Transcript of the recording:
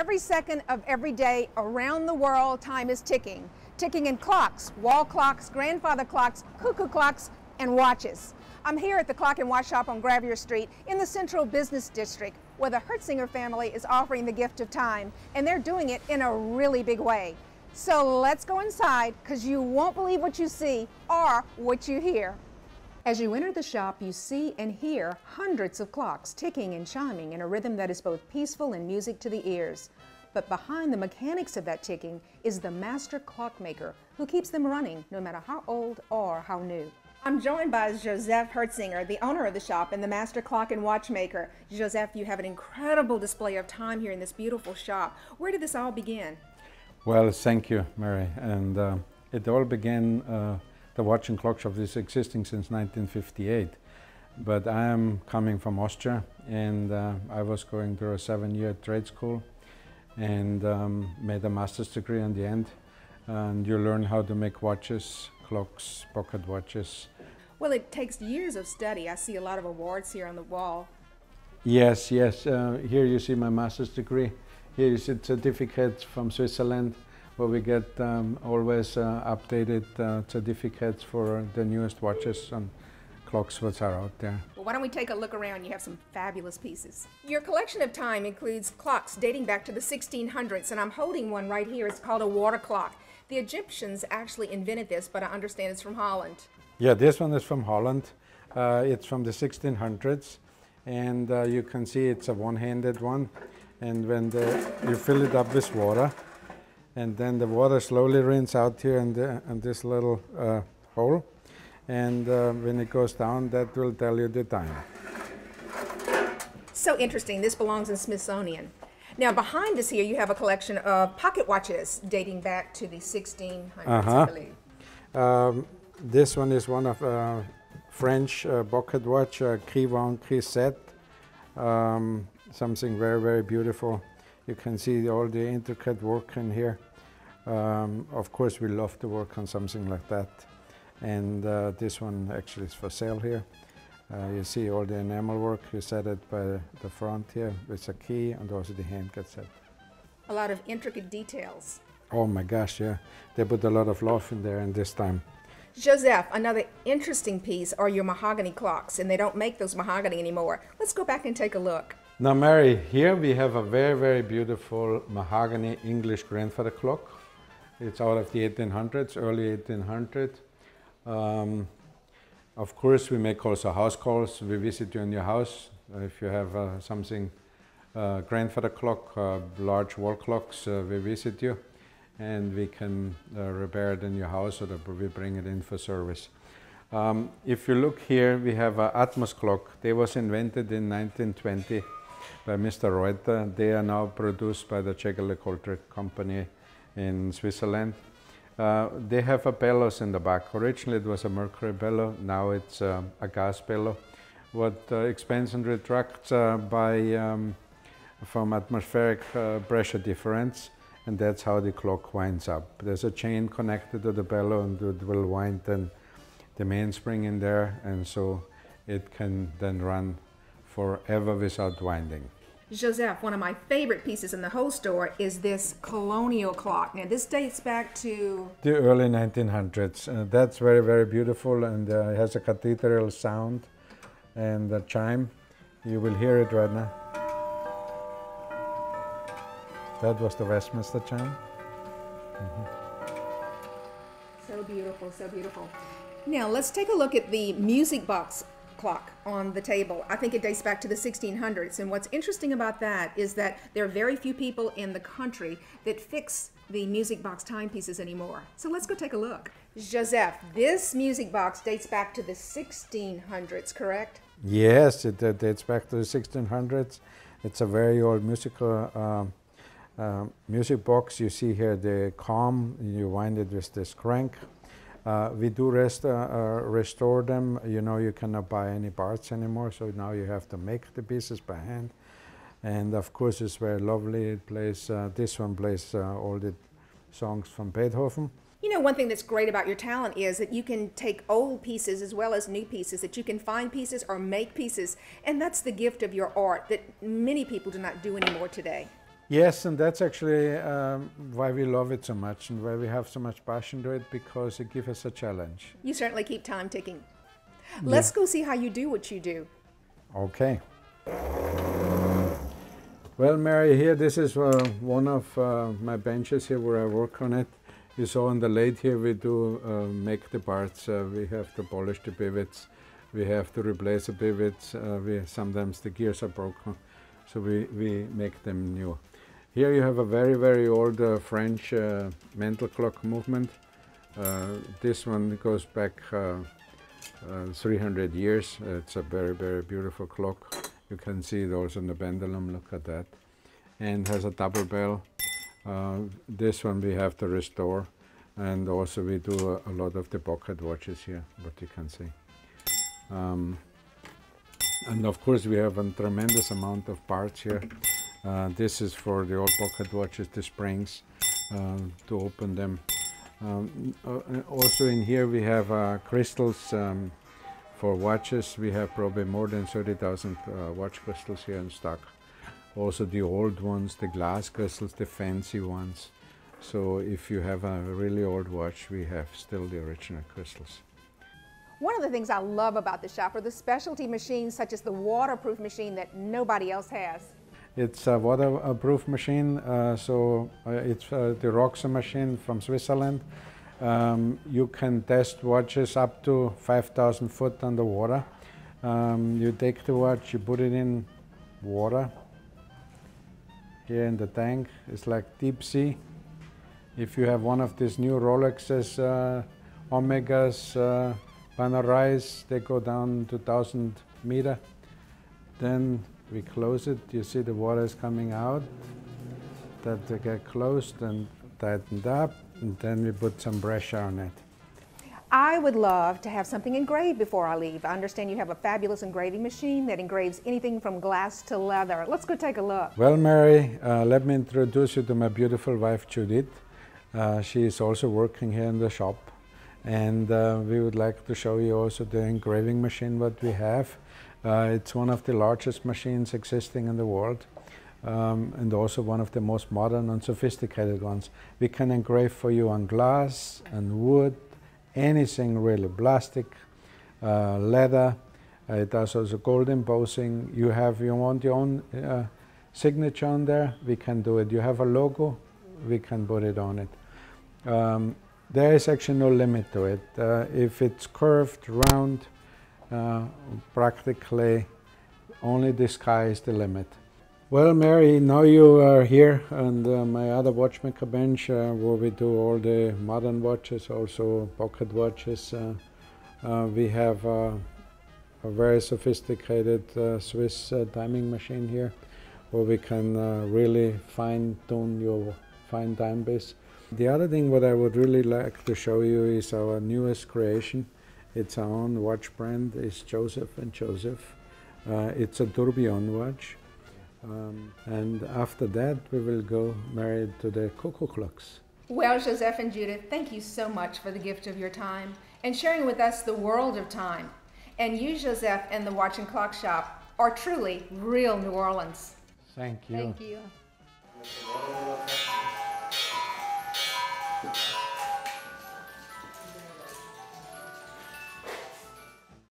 Every second of every day around the world, time is ticking. Ticking in clocks, wall clocks, grandfather clocks, cuckoo clocks, and watches. I'm here at the Clock and Watch Shop on Gravier Street in the Central Business District where the Hertzinger family is offering the gift of time and they're doing it in a really big way. So let's go inside because you won't believe what you see or what you hear. As you enter the shop, you see and hear hundreds of clocks ticking and chiming in a rhythm that is both peaceful and music to the ears. But behind the mechanics of that ticking is the master clockmaker who keeps them running no matter how old or how new. I'm joined by Joseph Hertzinger, the owner of the shop and the master clock and watchmaker. Joseph, you have an incredible display of time here in this beautiful shop. Where did this all begin? Well, thank you, Mary. And uh, it all began uh, the watch and clock shop is existing since 1958. But I am coming from Austria and uh, I was going through a seven-year trade school and um, made a master's degree in the end. And you learn how to make watches, clocks, pocket watches. Well, it takes years of study. I see a lot of awards here on the wall. Yes, yes. Uh, here you see my master's degree. Here is a certificate from Switzerland where we get um, always uh, updated uh, certificates for the newest watches and clocks that are out there. Well, why don't we take a look around? You have some fabulous pieces. Your collection of time includes clocks dating back to the 1600s, and I'm holding one right here. It's called a water clock. The Egyptians actually invented this, but I understand it's from Holland. Yeah, this one is from Holland. Uh, it's from the 1600s, and uh, you can see it's a one-handed one. And when the, you fill it up with water, and then the water slowly rinses out here in, the, in this little uh, hole and uh, when it goes down that will tell you the time. So interesting, this belongs in Smithsonian. Now behind us here you have a collection of pocket watches dating back to the 1600s uh -huh. I believe. Um, this one is one of uh, French uh, pocket watch, uh, Crivon Grisette, um, something very very beautiful. You can see all the intricate work in here. Um, of course, we love to work on something like that. And uh, this one actually is for sale here. Uh, you see all the enamel work. You set it by the front here with a key and also the hand gets set. A lot of intricate details. Oh my gosh, yeah. They put a lot of love in there in this time. Joseph, another interesting piece are your mahogany clocks, and they don't make those mahogany anymore. Let's go back and take a look. Now, Mary, here we have a very, very beautiful mahogany English grandfather clock. It's out of the 1800s, early 1800s. Um, of course, we make also house calls. We visit you in your house. If you have uh, something, uh, grandfather clock, uh, large wall clocks, uh, we visit you and we can uh, repair it in your house or we bring it in for service. Um, if you look here, we have an Atmos clock. They was invented in 1920 by Mr. Reutter. They are now produced by the Jaeger-LeCoultre company in Switzerland. Uh, they have a bellows in the back. Originally it was a mercury bellow, now it's uh, a gas bellow. What uh, expands and retracts uh, by um, from atmospheric uh, pressure difference and that's how the clock winds up. There's a chain connected to the bellow and it will wind then the mainspring in there and so it can then run forever without winding. Joseph, one of my favorite pieces in the whole store is this colonial clock. Now, this dates back to the early 1900s. Uh, that's very, very beautiful, and uh, it has a cathedral sound and a chime. You will hear it right now. That was the Westminster chime. Mm -hmm. So beautiful, so beautiful. Now, let's take a look at the music box clock on the table. I think it dates back to the 1600s. And what's interesting about that is that there are very few people in the country that fix the music box timepieces anymore. So let's go take a look. Joseph, this music box dates back to the 1600s, correct? Yes, it uh, dates back to the 1600s. It's a very old musical um, uh, music box. You see here the comb, you wind it with this crank. Uh, we do rest, uh, uh, restore them. You know, you cannot buy any parts anymore, so now you have to make the pieces by hand. And of course, it's very lovely. It plays, uh, this one plays all the songs from Beethoven. You know, one thing that's great about your talent is that you can take old pieces as well as new pieces, that you can find pieces or make pieces. And that's the gift of your art that many people do not do anymore today. Yes, and that's actually um, why we love it so much and why we have so much passion to it because it gives us a challenge. You certainly keep time ticking. Let's go see how you do what you do. Okay. Well, Mary, here this is uh, one of uh, my benches here where I work on it. You saw on the lathe here we do uh, make the parts. Uh, we have to polish the pivots. We have to replace the pivots. Uh, we sometimes the gears are broken, so we, we make them new. Here you have a very very old uh, French mantle clock movement. this one goes back 300 years. It's a very very beautiful clock. You can see it also in the pendulum, look at that. And has a double bell. Uh, this one we have to restore. And also we do a, a, lot of the pocket watches here, what you can see. Um, and of course we have a tremendous amount of parts here. Uh, this is for the old pocket watches, the springs uh, to open them. Um, uh, also in here we have uh, crystals um, for watches, we have probably more than 30,000 uh, watch crystals here in stock. Also the old ones, the glass crystals, the fancy ones. So if you have a really old watch, we have still the original crystals. One of the things I love about the shop are the specialty machines such as the waterproof machine that nobody else has. It's a waterproof machine, uh, so uh, it's uh, the Roxa machine from Switzerland. Um, you can test watches up to 5,000 foot underwater. Um, you take the watch, you put it in water. Here in the tank, it's like deep sea. If you have one of these new Rolexes, uh, Omegas, uh, they go down to 1,000 meter. Then we close it, you see the water is coming out. That they get closed and tightened up and then we put some pressure on it. I would love to have something engraved before I leave. I understand you have a fabulous engraving machine that engraves anything from glass to leather. Let's go take a look. Well, Mary, uh, let me introduce you to my beautiful wife, Judith. Uh, she is also working here in the shop. And uh, we would like to show you also the engraving machine what we have. Uh, it's one of the largest machines existing in the world um, and also one of the most modern and sophisticated ones. We can engrave for you on glass and wood, anything really, plastic, uh, leather. Uh, it does also gold embossing. You have, you want your own uh, signature on there, we can do it. You have a logo, we can put it on it. Um, there is actually no limit to it. Uh, if it's curved, round, uh, practically only the sky is the limit. Well, Mary, now you are here and uh, my other watchmaker bench uh, where we do all the modern watches, also pocket watches. Uh, uh we have a very sophisticated Swiss timing machine here where we can really fine tune your fine time base. The other thing what I would really like to show you is our newest creation. It's our own watch brand, is Joseph and Joseph. it's a tourbillon watch. Um, and after that, we will go married to the Cuckoo Clocks. Well, Joseph and Judith, thank you so much for the gift of your time and sharing with us the world of time. And you, Joseph, and the Watch and Clock Shop are truly real New Orleans. Thank you. Thank you.